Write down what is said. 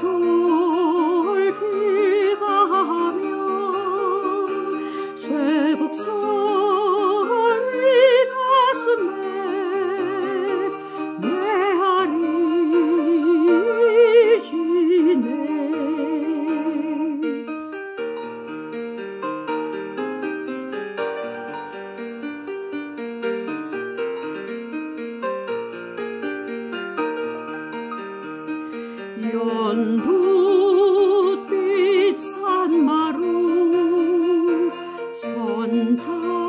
솔비가 하면 쇠북 소 푸른 불빛 산마루 손자